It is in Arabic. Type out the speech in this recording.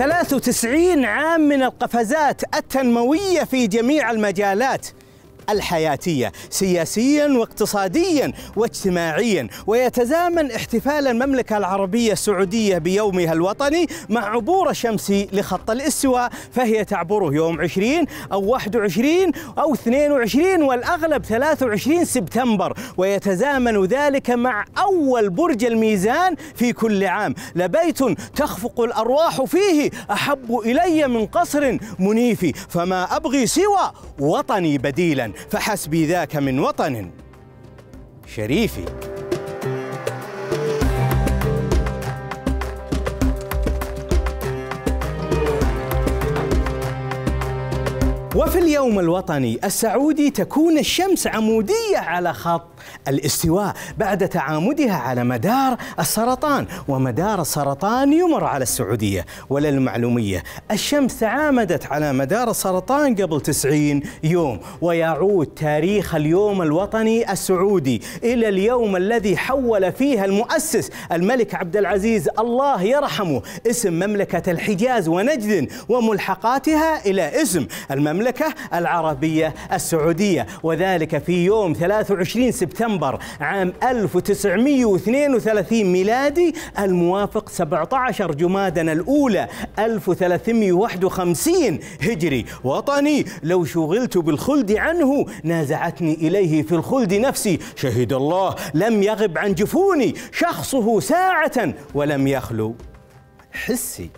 93 عام من القفزات التنموية في جميع المجالات. الحياتية سياسيا واقتصاديا واجتماعيا. ويتزامن احتفال المملكة العربية السعودية بيومها الوطني مع عبور الشمس لخط الاستواء فهي تعبره يوم 20 أو 21 أو 22 والأغلب 23 سبتمبر. ويتزامن ذلك مع أول برج الميزان في كل عام. لبيت تخفق الأرواح فيه أحب إلي من قصر منيف فما أبغي سوى وطني بديلا. فحسبي ذاك من وطن. شريف وفي اليوم الوطني السعودي تكون الشمس عمودية على خط الاستواء بعد تعامدها على مدار السرطان ومدار السرطان يمر على السعودية. وللمعلومية الشمس تعامدت على مدار السرطان قبل 90 يوم ويعود تاريخ اليوم الوطني السعودي إلى اليوم الذي حول فيه المؤسس الملك عبد العزيز. الله يرحمه اسم مملكة الحجاز ونجد وملحقاتها إلى اسم المملكة العربية السعودية وذلك في يوم 23 سبتمبر عام 1932 ميلادي. الموافق 17 جمادنا الأولى 1351 هجري. وطني لو شغلت بالخلد عنه نازعتني إليه في الخلد نفسي. شهد الله لم يغب عن جفوني. شخصه ساعة ولم يخلو. حسي.